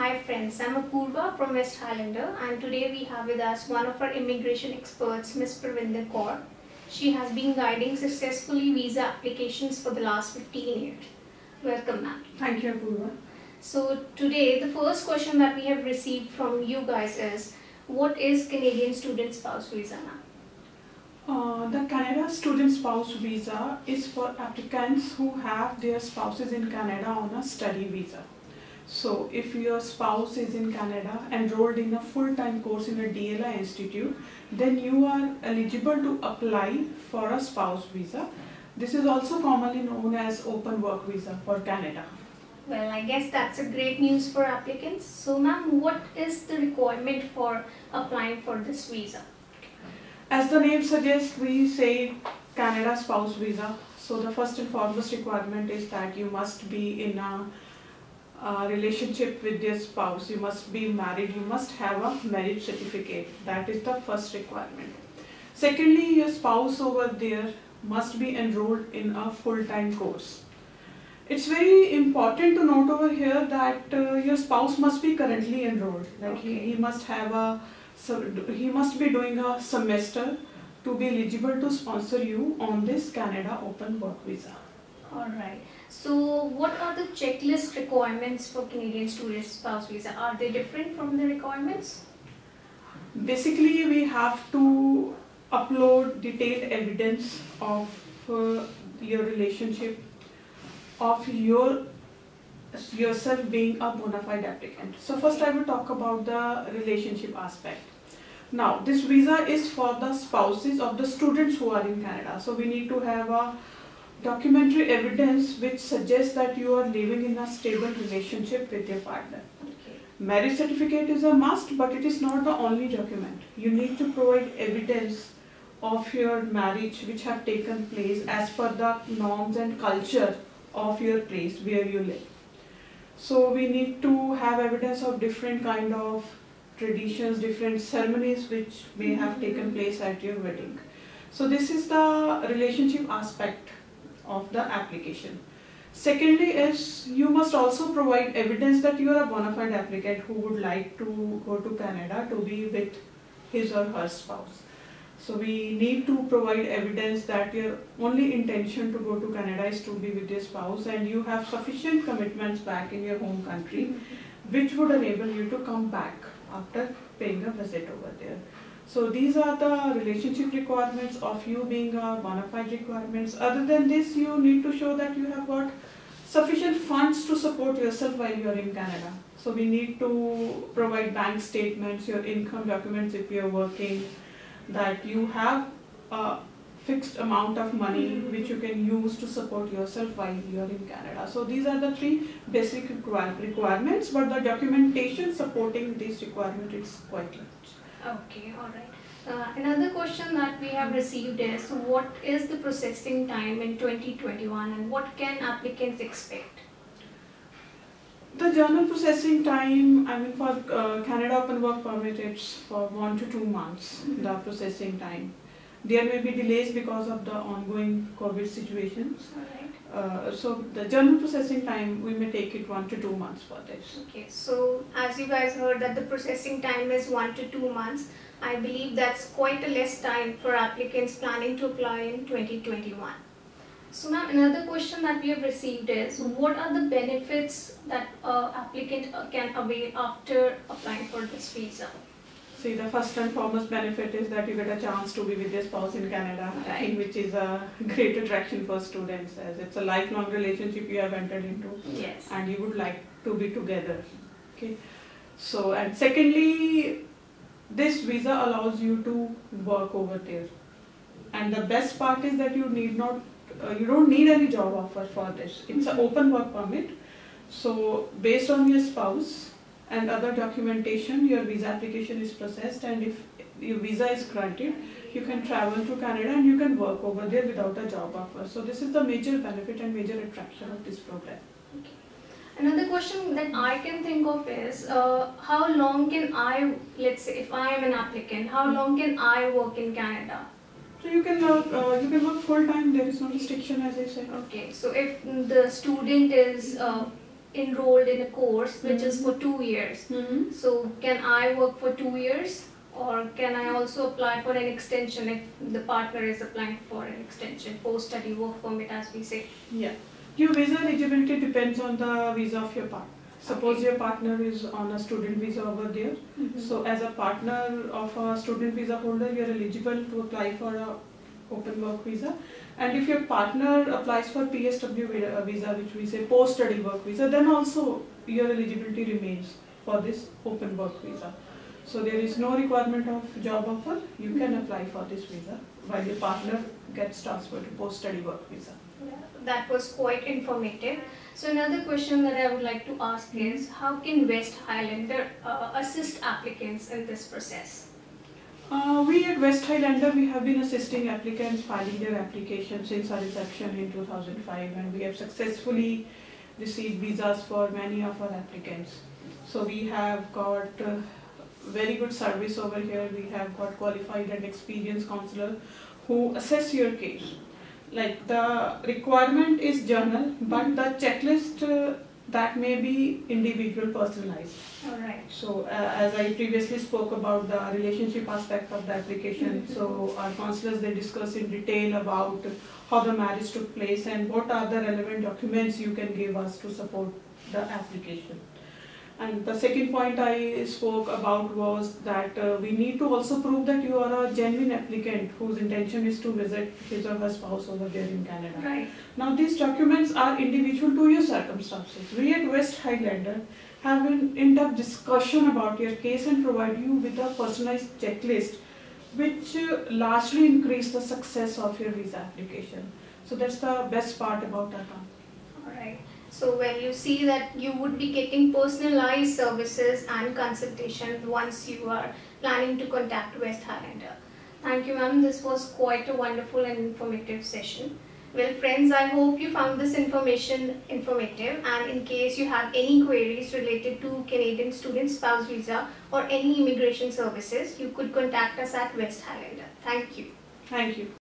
Hi friends, I'm Apurva from West Highlander and today we have with us one of our immigration experts, Ms. Pravinder Kaur. She has been guiding successfully visa applications for the last 15 years. Welcome ma'am. Thank you, Apurva. So today the first question that we have received from you guys is, what is Canadian Student Spouse Visa ma'am? Uh, the Canada Student Spouse Visa is for applicants who have their spouses in Canada on a study visa. So if your spouse is in Canada enrolled in a full-time course in a DLI institute, then you are eligible to apply for a spouse visa. This is also commonly known as open work visa for Canada. Well, I guess that's a great news for applicants. So ma'am, what is the requirement for applying for this visa? As the name suggests, we say Canada spouse visa. So the first and foremost requirement is that you must be in a, a relationship with your spouse. You must be married. You must have a marriage certificate. That is the first requirement. Secondly, your spouse over there must be enrolled in a full-time course. It's very important to note over here that uh, your spouse must be currently enrolled. Like he, he must have a so he must be doing a semester to be eligible to sponsor you on this Canada Open Work Visa. Alright. So what are the checklist requirements for Canadian Student Spouse Visa? Are they different from the requirements? Basically, we have to upload detailed evidence of uh, your relationship, of your yourself being a bona fide applicant. So first, I will talk about the relationship aspect. Now, this visa is for the spouses of the students who are in Canada. So we need to have a documentary evidence which suggests that you are living in a stable relationship with your partner. Okay. Marriage certificate is a must, but it is not the only document. You need to provide evidence of your marriage which have taken place as per the norms and culture of your place where you live. So we need to have evidence of different kind of traditions, different ceremonies which may have taken mm-hmm. place at your wedding. So this is the relationship aspect of the application. Secondly is you must also provide evidence that you are a bona fide applicant who would like to go to Canada to be with his or her spouse. So we need to provide evidence that your only intention to go to Canada is to be with your spouse and you have sufficient commitments back in your home country which would enable you to come back after paying a visit over there. So these are the relationship requirements of you being a bona fide requirements. Other than this, you need to show that you have got sufficient funds to support yourself while you are in Canada. So we need to provide bank statements, your income documents if you are working, that you have a fixed amount of money mm-hmm. which you can use to support yourself while you are in Canada. So these are the three basic require- requirements, but the documentation supporting these requirements is quite large. Okay, alright. Uh, another question that we have received is what is the processing time in 2021 and what can applicants expect? The journal processing time, I mean, for uh, Canada Open Work Permit, it's for one to two months, the processing time. There may be delays because of the ongoing COVID situations. Uh, so the journal processing time, we may take it one to two months for this. Okay, so as you guys heard that the processing time is one to two months, I believe that's quite a less time for applicants planning to apply in 2021. So ma'am, another question that we have received is what are the benefits that a applicant uh, can avail after applying for this visa? See, the first and foremost benefit is that you get a chance to be with your spouse in Canada, I think, which is a great attraction for students as it's a lifelong relationship you have entered into. Yes. and you would like to be together. Okay. So and secondly, this visa allows you to work over there. And the best part is that you need not, uh, you don't need any job offer for this. It's an open work permit. So based on your spouse and other documentation, your visa application is processed, and if your visa is granted, you can travel to Canada and you can work over there without a job offer. So this is the major benefit and major attraction of this program. Another question that I can think of is uh, how long can I, let's say if I am an applicant, how long can I work in Canada? So you can work, uh, you can work full time. There is no restriction, as I said. Okay, so if the student is uh, enrolled in a course which is Mhm. for two years. So can I work for two years or can I also apply for an extension if the partner is applying for an extension, post-study work permit as we say? Yeah. Your visa eligibility depends on the visa of your partner. Suppose Okay. your partner is on a student visa over there. So as a partner of a student visa holder, you are eligible to apply for a open work visa. And if your partner applies for PSW uh, visa, which we say post-study work visa, then also your eligibility remains for this open work visa. So there is no requirement of job offer. You can apply for this visa while your partner gets transferred to post-study work visa. Yeah, That was quite informative. So another question that I would like to ask is how can West Highlander uh, assist applicants in this process? Uh, we at West Highlander, we have been assisting applicants filing their application since our reception in 2005 and we have successfully received visas for many of our applicants. So we have got uh, very good service over here. We have got qualified and experienced counselor who assess your case. Like the requirement is journal, but the checklist uh, that may be individual personalized. All right. So, uh, as I previously spoke about the relationship aspect of the application, Mhm. so our counselors they discuss in detail about how the marriage took place and what are the relevant documents you can give us to support the application. And the second point I spoke about was that uh, we need to also prove that you are a genuine applicant whose intention is to visit his or her spouse over there in Canada. Right. Now these documents are individual to your circumstances. We at West Highlander have an in-depth discussion about your case and provide you with a personalized checklist which uh, largely increase the success of your visa application. So that's the best part about our company. All right. So when you see that you would be getting personalized services and consultation once you are planning to contact West Highlander. Thank you, ma'am. This was quite a wonderful and informative session. Well, friends, I hope you found this information informative. And in case you have any queries related to Canadian student spouse visa or any immigration services, you could contact us at West Highlander. Thank you. Thank you.